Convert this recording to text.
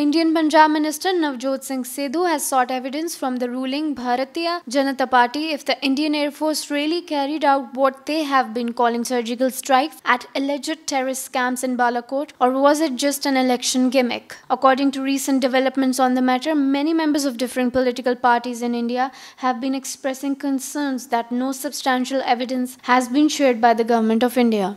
Indian Punjab Minister Navjot Singh Sidhu has sought evidence from the ruling Bharatiya Janata Party if the Indian Air Force really carried out what they have been calling surgical strikes at alleged terrorist camps in Balakot or was it just an election gimmick? According to recent developments on the matter, many members of different political parties in India have been expressing concerns that no substantial evidence has been shared by the government of India.